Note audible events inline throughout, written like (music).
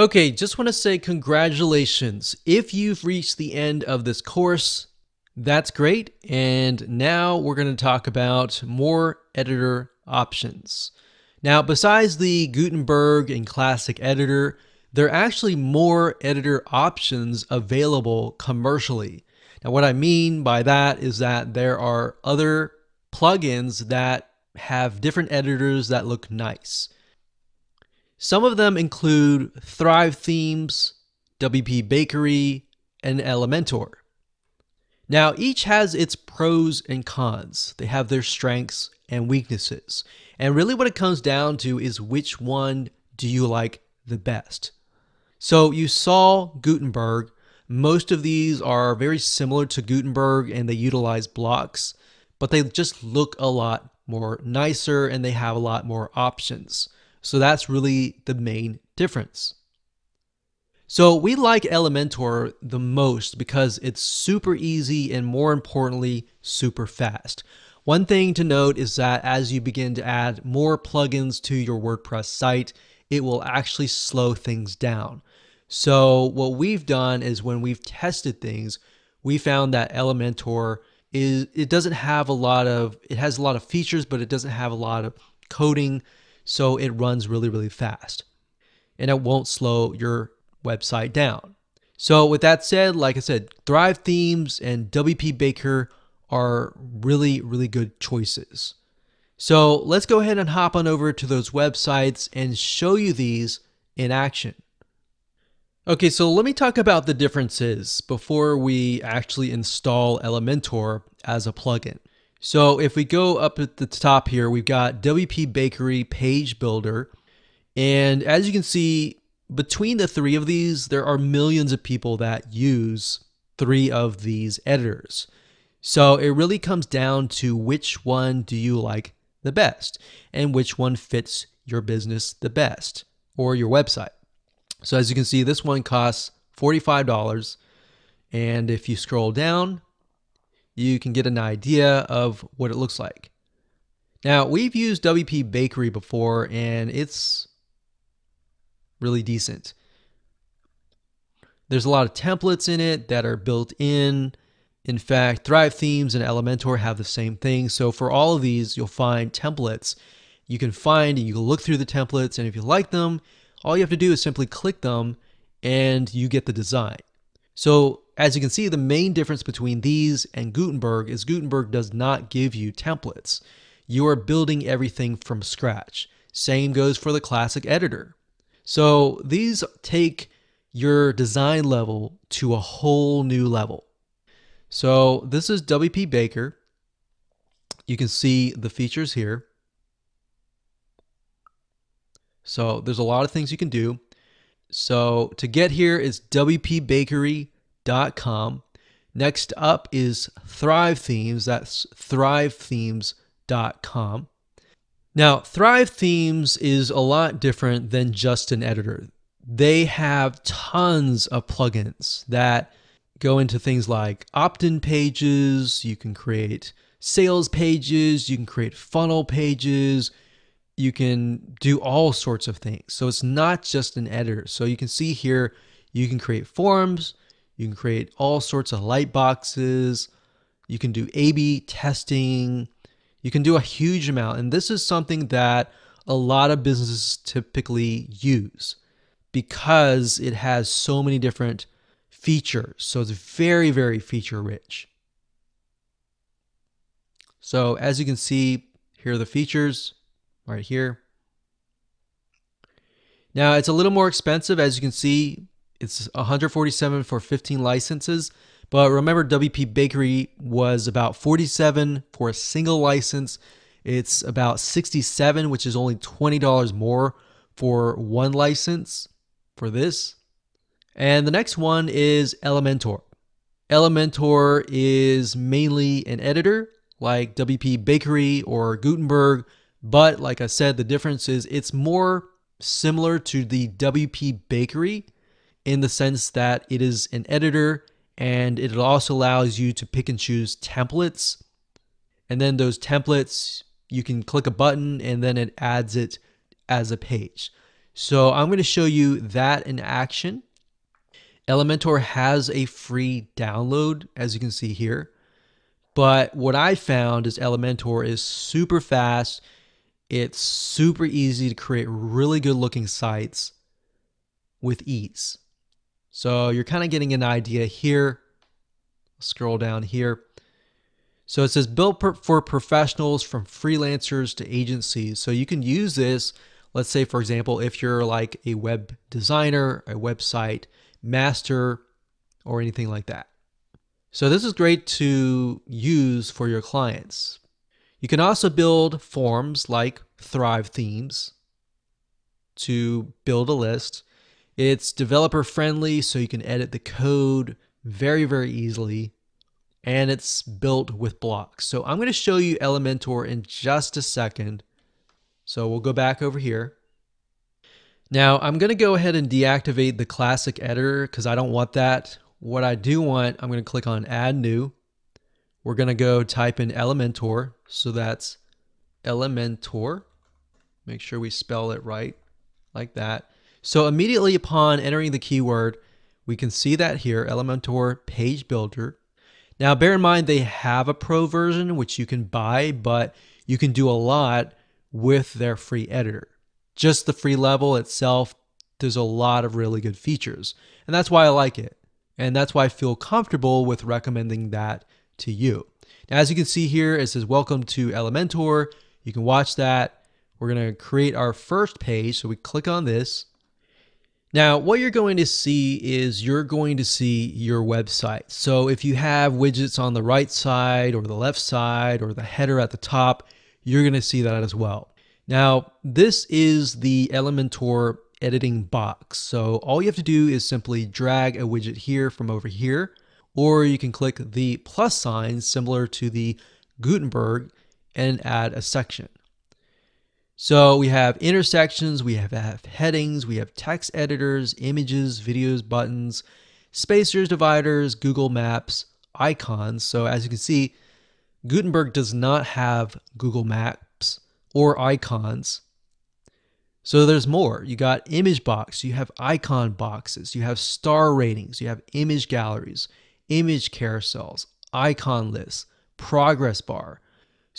Okay, just want to say congratulations. If you've reached the end of this course, that's great. And now we're going to talk about more editor options. Now, besides the Gutenberg and Classic Editor, there are actually more editor options available commercially. Now, what I mean by that is that there are other plugins that have different editors that look nice. Some of them include Thrive Themes, WP Bakery, and Elementor. Now, each has its pros and cons. They have their strengths and weaknesses. And really, what it comes down to is which one do you like the best? So, you saw Gutenberg most of these are very similar to Gutenberg and they utilize blocks, but they just look a lot more nicer and they have a lot more options. So that's really the main difference. So we like Elementor the most because it's super easy and more importantly, super fast. One thing to note is that as you begin to add more plugins to your WordPress site, it will actually slow things down. So what we've done is when we've tested things, we found that Elementor is it doesn't have a lot of it has a lot of features, but it doesn't have a lot of coding, so it runs really really fast. And it won't slow your website down. So with that said, like I said, Thrive Themes and WP Baker are really really good choices. So let's go ahead and hop on over to those websites and show you these in action. Okay, so let me talk about the differences before we actually install Elementor as a plugin. So if we go up at the top here, we've got WP Bakery Page Builder. And as you can see, between the three of these, there are millions of people that use three of these editors. So it really comes down to which one do you like the best and which one fits your business the best or your website. So as you can see, this one costs $45. And if you scroll down, you can get an idea of what it looks like. Now, we've used WP Bakery before, and it's really decent. There's a lot of templates in it that are built in. In fact, Thrive Themes and Elementor have the same thing. So for all of these, you'll find templates you can find and you can look through the templates. And if you like them, all you have to do is simply click them and you get the design. So as you can see, the main difference between these and Gutenberg is Gutenberg does not give you templates. You are building everything from scratch. Same goes for the classic editor. So these take your design level to a whole new level. So this is WP Baker. You can see the features here. So there's a lot of things you can do. So to get here is wpbakery.com. Next up is Thrive Themes. That's thrivethemes.com. Now, Thrive Themes is a lot different than just an editor. They have tons of plugins that go into things like opt-in pages, you can create sales pages, you can create funnel pages, you can do all sorts of things. So it's not just an editor. So you can see here, you can create forms, you can create all sorts of light boxes, you can do A-B testing, you can do a huge amount. And this is something that a lot of businesses typically use because it has so many different features. So it's very, very feature rich. So as you can see, here are the features right here. Now it's a little more expensive as you can see it's 147 for 15 licenses but remember WP Bakery was about 47 for a single license. It's about 67 which is only $20 more for one license for this. And the next one is Elementor. Elementor is mainly an editor like WP Bakery or Gutenberg but like I said, the difference is it's more similar to the WP Bakery in the sense that it is an editor and it also allows you to pick and choose templates. And then those templates, you can click a button and then it adds it as a page. So I'm going to show you that in action. Elementor has a free download, as you can see here. But what I found is Elementor is super fast. It's super easy to create really good looking sites with ease. So you're kind of getting an idea here. Scroll down here. So it says built for professionals from freelancers to agencies. So you can use this, let's say, for example, if you're like a web designer, a website master, or anything like that. So this is great to use for your clients. You can also build forms like Thrive themes to build a list. It's developer friendly, so you can edit the code very, very easily. And it's built with blocks. So I'm going to show you Elementor in just a second. So we'll go back over here. Now I'm going to go ahead and deactivate the classic editor because I don't want that. What I do want, I'm going to click on add new. We're going to go type in Elementor. So that's Elementor. Make sure we spell it right like that. So immediately upon entering the keyword, we can see that here, Elementor Page Builder. Now bear in mind they have a pro version which you can buy, but you can do a lot with their free editor. Just the free level itself, there's a lot of really good features. And that's why I like it. And that's why I feel comfortable with recommending that to you. Now, as you can see here, it says, Welcome to Elementor. You can watch that. We're going to create our first page. So we click on this. Now, what you're going to see is you're going to see your website. So if you have widgets on the right side or the left side or the header at the top, you're going to see that as well. Now, this is the Elementor editing box. So all you have to do is simply drag a widget here from over here, or you can click the plus sign similar to the Gutenberg and add a section. So we have inner sections, we have, headings, we have text editors, images, videos, buttons, spacers, dividers, Google Maps, icons. So as you can see, Gutenberg does not have Google Maps or icons. So there's more. You got image box, you have icon boxes, you have star ratings, you have image galleries, image carousels, icon lists, progress bar.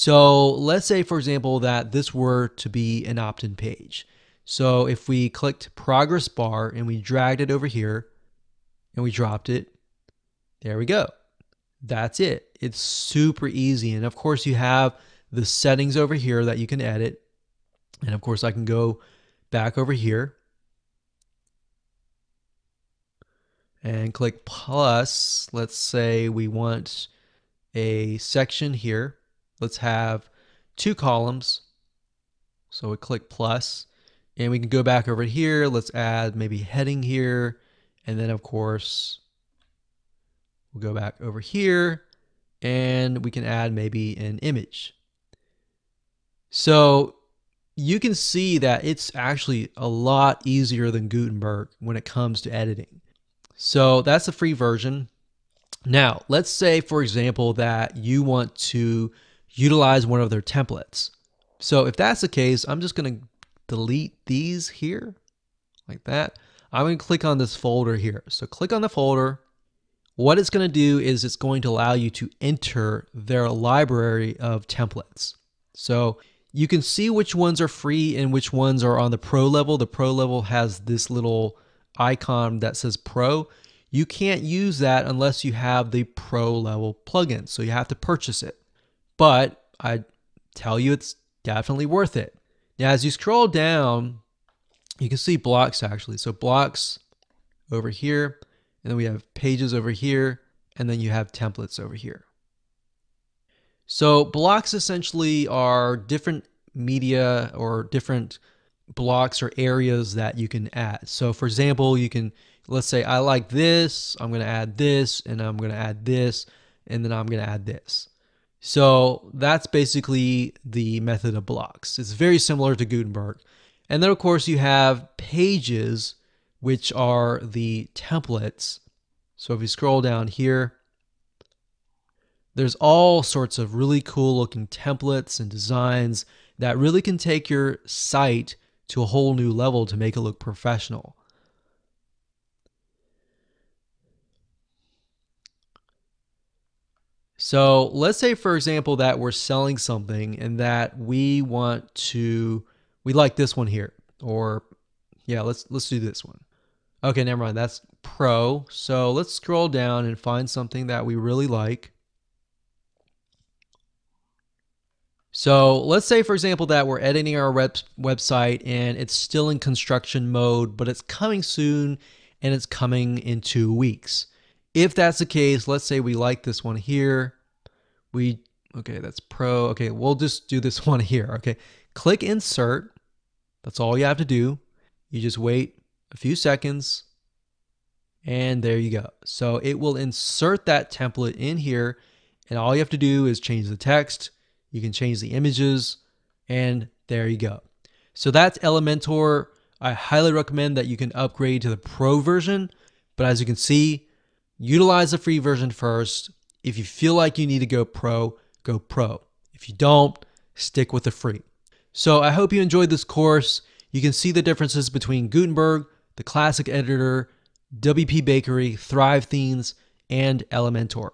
So let's say, for example, that this were to be an opt-in page. So if we clicked progress bar and we dragged it over here and we dropped it, there we go. That's it. It's super easy. And of course you have the settings over here that you can edit. And of course, I can go back over here and click plus. Let's say we want a section here. Let's have two columns. So we click plus and we can go back over here. Let's add maybe heading here. And then of course, we'll go back over here and we can add maybe an image. So you can see that it's actually a lot easier than Gutenberg when it comes to editing. So that's the free version. Now, let's say, for example, that you want to utilize one of their templates. So if that's the case, I'm just going to delete these here like that. I'm going to click on this folder here. So click on the folder. What it's going to do is it's going to allow you to enter their library of templates. So you can see which ones are free and which ones are on the pro level. The pro level has this little icon that says pro. You can't use that unless you have the pro level plugin. So you have to purchase it. But I tell you, it's definitely worth it. Now, as you scroll down, you can see blocks actually. So blocks over here, and then we have pages over here, and then you have templates over here. So blocks essentially are different media or different blocks or areas that you can add. So for example, you can, let's say I like this, I'm going to add this, and I'm going to add this, and then I'm going to add this. So that's basically the method of blocks. It's very similar to Gutenberg. And then of course you have pages, which are the templates. So if you scroll down here, there's all sorts of really cool looking templates and designs that really can take your site to a whole new level to make it look professional. So let's say, for example, that we're selling something and that we want to, we like this one here, or yeah, let's let's do this one. Okay, never mind. That's pro. So let's scroll down and find something that we really like. So let's say, for example, that we're editing our web website and it's still in construction mode, but it's coming soon and it's coming in two weeks. If that's the case, let's say we like this one here. We, okay, that's pro. Okay, we'll just do this (laughs) one here. Okay, click insert. That's all you have to do. You just wait a few seconds and there you go. So it will insert that template in here and all you have to do is change the text. You can change the images and there you go. So that's Elementor. I highly recommend that you can upgrade to the pro version. But as you can see, utilize the free version first. If you feel like you need to go pro, go pro. If you don't, stick with the free. So I hope you enjoyed this course. You can see the differences between Gutenberg, the classic editor, WP Bakery, Thrive Themes, and Elementor.